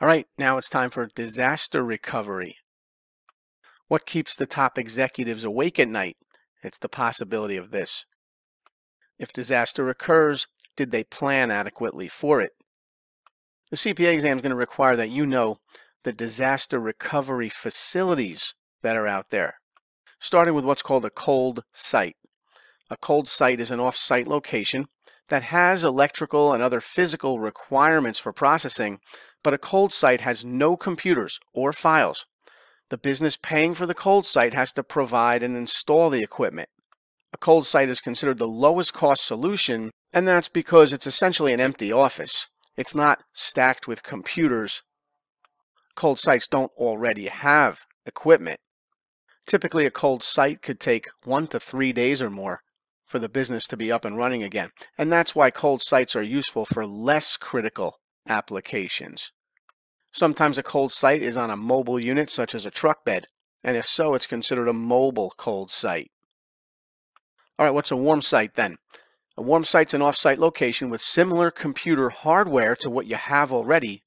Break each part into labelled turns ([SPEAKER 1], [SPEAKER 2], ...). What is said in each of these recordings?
[SPEAKER 1] All right, now it's time for disaster recovery. What keeps the top executives awake at night? It's the possibility of this. If disaster occurs, did they plan adequately for it? The CPA exam is going to require that you know the disaster recovery facilities that are out there, starting with what's called a cold site. A cold site is an off-site location that has electrical and other physical requirements for processing, but a cold site has no computers or files. The business paying for the cold site has to provide and install the equipment. A cold site is considered the lowest cost solution, and that's because it's essentially an empty office. It's not stacked with computers. Cold sites don't already have equipment. Typically, a cold site could take one to three days or more for the business to be up and running again. And that's why cold sites are useful for less critical applications. Sometimes a cold site is on a mobile unit such as a truck bed, and if so, it's considered a mobile cold site. All right, what's a warm site then? A warm site's an off-site location with similar computer hardware to what you have already,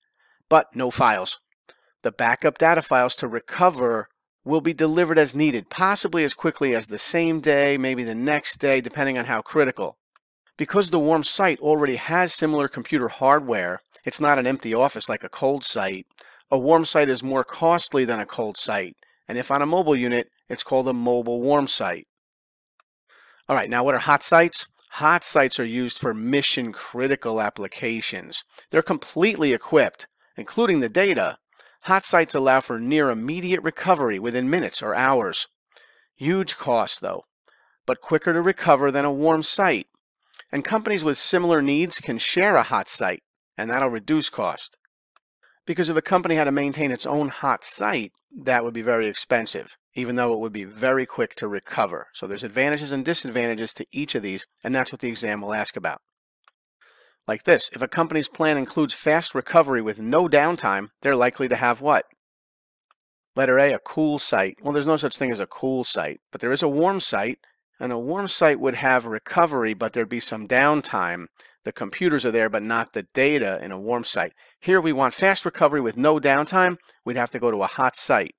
[SPEAKER 1] but no files. The backup data files to recover will be delivered as needed, possibly as quickly as the same day, maybe the next day, depending on how critical. Because the warm site already has similar computer hardware, it's not an empty office like a cold site. A warm site is more costly than a cold site, and if on a mobile unit, it's called a mobile warm site. All right, now what are hot sites? Hot sites are used for mission critical applications. They're completely equipped, including the data, Hot sites allow for near immediate recovery within minutes or hours. Huge cost, though, but quicker to recover than a warm site. And companies with similar needs can share a hot site, and that'll reduce cost. Because if a company had to maintain its own hot site, that would be very expensive, even though it would be very quick to recover. So there's advantages and disadvantages to each of these, and that's what the exam will ask about. Like this, if a company's plan includes fast recovery with no downtime, they're likely to have what? Letter A, a cool site. Well, there's no such thing as a cool site, but there is a warm site, and a warm site would have recovery, but there'd be some downtime. The computers are there, but not the data in a warm site. Here we want fast recovery with no downtime. We'd have to go to a hot site.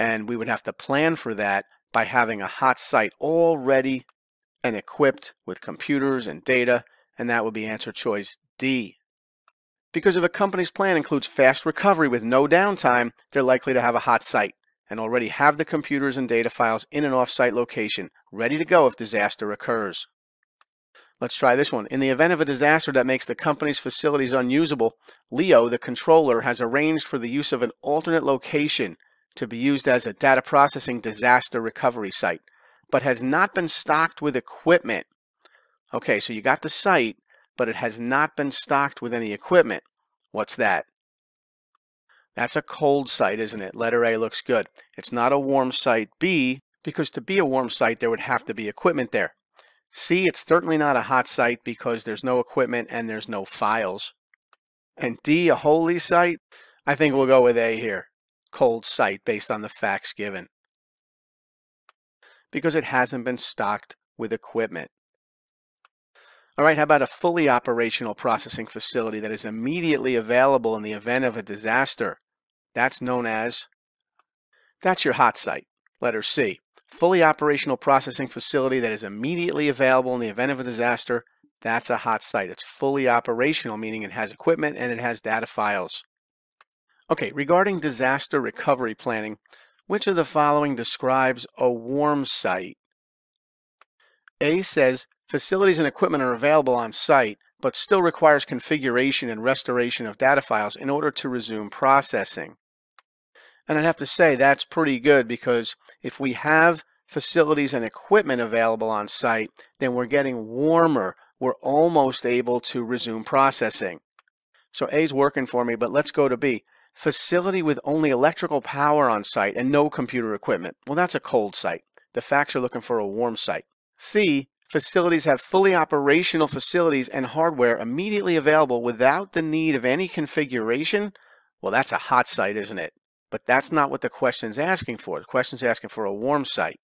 [SPEAKER 1] And we would have to plan for that by having a hot site all ready and equipped with computers and data and that would be answer choice D. Because if a company's plan includes fast recovery with no downtime, they're likely to have a hot site and already have the computers and data files in an off-site location, ready to go if disaster occurs. Let's try this one. In the event of a disaster that makes the company's facilities unusable, Leo, the controller, has arranged for the use of an alternate location to be used as a data processing disaster recovery site, but has not been stocked with equipment Okay, so you got the site, but it has not been stocked with any equipment. What's that? That's a cold site, isn't it? Letter A looks good. It's not a warm site. B, because to be a warm site, there would have to be equipment there. C, it's certainly not a hot site because there's no equipment and there's no files. And D, a holy site? I think we'll go with A here. Cold site based on the facts given. Because it hasn't been stocked with equipment. All right, how about a fully operational processing facility that is immediately available in the event of a disaster? That's known as, that's your hot site, letter C. Fully operational processing facility that is immediately available in the event of a disaster, that's a hot site. It's fully operational, meaning it has equipment and it has data files. Okay, regarding disaster recovery planning, which of the following describes a warm site? A says Facilities and equipment are available on site, but still requires configuration and restoration of data files in order to resume processing. And I'd have to say that's pretty good because if we have facilities and equipment available on site, then we're getting warmer. We're almost able to resume processing. So A's working for me, but let's go to B. Facility with only electrical power on site and no computer equipment. Well, that's a cold site. The facts are looking for a warm site. C, facilities have fully operational facilities and hardware immediately available without the need of any configuration, well, that's a hot site, isn't it? But that's not what the question's asking for. The question's asking for a warm site.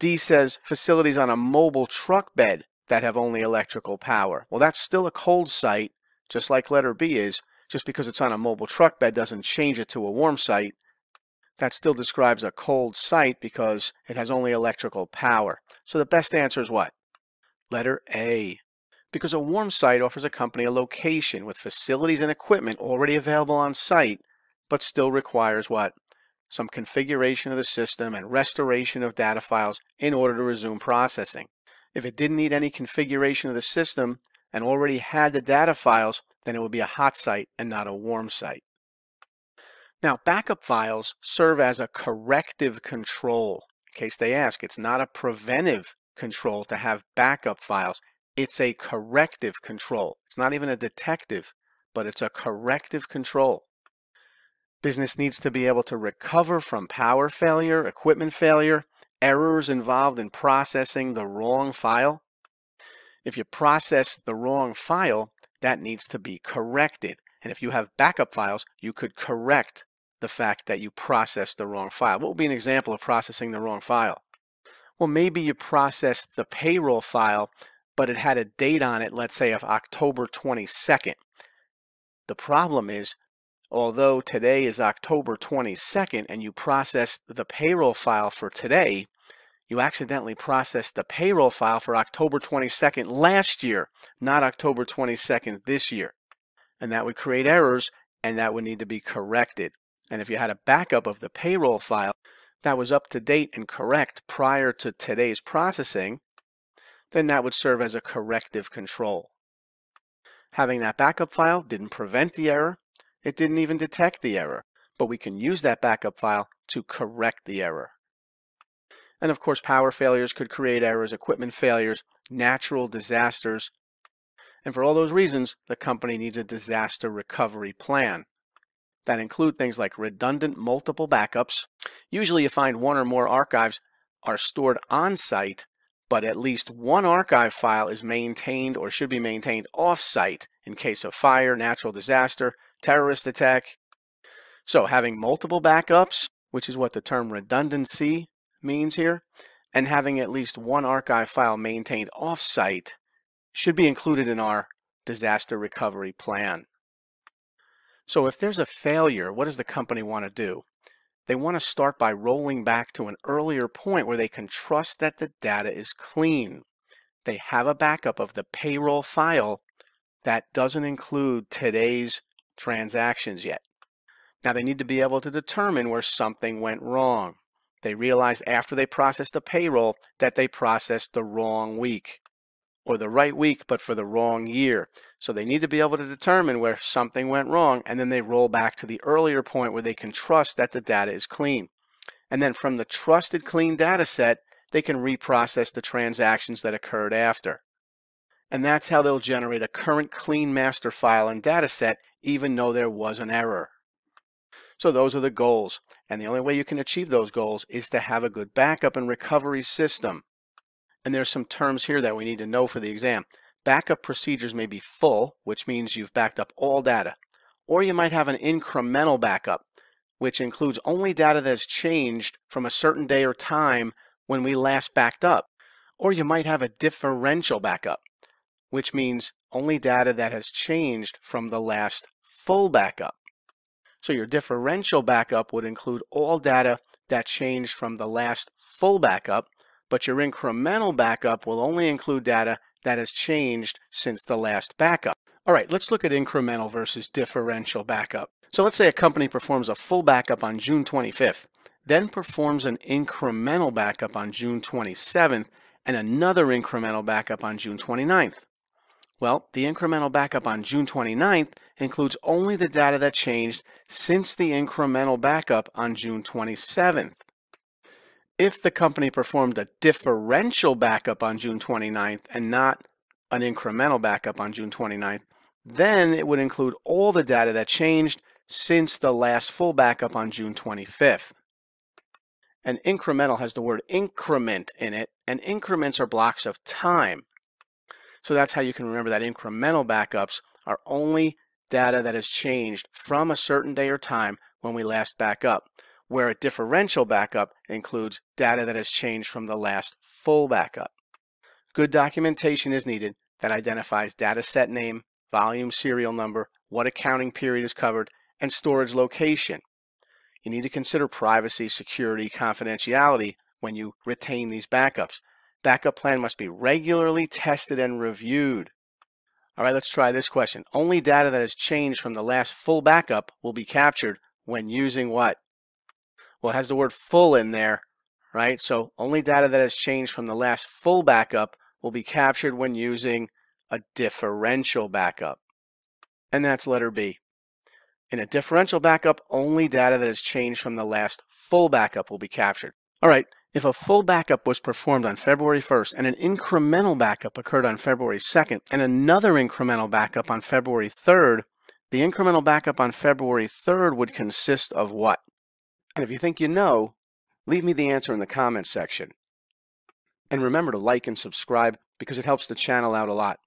[SPEAKER 1] D says facilities on a mobile truck bed that have only electrical power. Well, that's still a cold site, just like letter B is, Just because it's on a mobile truck bed doesn't change it to a warm site. That still describes a cold site because it has only electrical power. So the best answer is what? Letter A. Because a warm site offers a company a location with facilities and equipment already available on site, but still requires what? Some configuration of the system and restoration of data files in order to resume processing. If it didn't need any configuration of the system and already had the data files, then it would be a hot site and not a warm site. Now, backup files serve as a corrective control. In case they ask, it's not a preventive control to have backup files. It's a corrective control. It's not even a detective, but it's a corrective control. Business needs to be able to recover from power failure, equipment failure, errors involved in processing the wrong file. If you process the wrong file, that needs to be corrected. And if you have backup files, you could correct the fact that you processed the wrong file. What would be an example of processing the wrong file? Well, maybe you processed the payroll file, but it had a date on it, let's say of October 22nd. The problem is, although today is October 22nd and you processed the payroll file for today, you accidentally processed the payroll file for October 22nd last year, not October 22nd this year. And that would create errors and that would need to be corrected. And if you had a backup of the payroll file that was up to date and correct prior to today's processing, then that would serve as a corrective control. Having that backup file didn't prevent the error, it didn't even detect the error, but we can use that backup file to correct the error. And of course, power failures could create errors, equipment failures, natural disasters. And for all those reasons, the company needs a disaster recovery plan that include things like redundant multiple backups. Usually you find one or more archives are stored on site, but at least one archive file is maintained or should be maintained off site in case of fire, natural disaster, terrorist attack. So having multiple backups, which is what the term redundancy means here, and having at least one archive file maintained off site should be included in our disaster recovery plan. So if there's a failure, what does the company want to do? They want to start by rolling back to an earlier point where they can trust that the data is clean. They have a backup of the payroll file that doesn't include today's transactions yet. Now they need to be able to determine where something went wrong. They realized after they processed the payroll that they processed the wrong week or the right week but for the wrong year. So they need to be able to determine where something went wrong and then they roll back to the earlier point where they can trust that the data is clean. And then from the trusted clean data set, they can reprocess the transactions that occurred after. And that's how they'll generate a current clean master file and data set even though there was an error. So those are the goals. And the only way you can achieve those goals is to have a good backup and recovery system. And there's some terms here that we need to know for the exam. Backup procedures may be full, which means you've backed up all data. Or you might have an incremental backup, which includes only data that has changed from a certain day or time when we last backed up. Or you might have a differential backup, which means only data that has changed from the last full backup. So your differential backup would include all data that changed from the last full backup but your incremental backup will only include data that has changed since the last backup. All right, let's look at incremental versus differential backup. So let's say a company performs a full backup on June 25th, then performs an incremental backup on June 27th, and another incremental backup on June 29th. Well, the incremental backup on June 29th includes only the data that changed since the incremental backup on June 27th. If the company performed a differential backup on June 29th and not an incremental backup on June 29th, then it would include all the data that changed since the last full backup on June 25th. An incremental has the word increment in it, and increments are blocks of time. So that's how you can remember that incremental backups are only data that has changed from a certain day or time when we last back up where a differential backup includes data that has changed from the last full backup. Good documentation is needed that identifies data set name, volume serial number, what accounting period is covered, and storage location. You need to consider privacy, security, confidentiality when you retain these backups. Backup plan must be regularly tested and reviewed. All right, let's try this question. Only data that has changed from the last full backup will be captured when using what? Well, it has the word full in there, right? So only data that has changed from the last full backup will be captured when using a differential backup. And that's letter B. In a differential backup, only data that has changed from the last full backup will be captured. All right, if a full backup was performed on February 1st and an incremental backup occurred on February 2nd and another incremental backup on February 3rd, the incremental backup on February 3rd would consist of what? And if you think you know, leave me the answer in the comments section. And remember to like and subscribe because it helps the channel out a lot.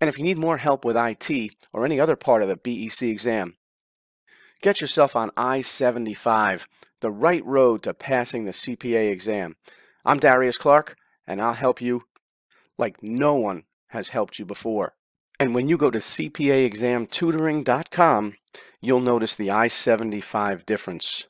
[SPEAKER 1] And if you need more help with IT or any other part of the BEC exam, get yourself on I-75 the right road to passing the CPA exam. I'm Darius Clark, and I'll help you like no one has helped you before. And when you go to CPAexamtutoring.com, you'll notice the I-75 difference.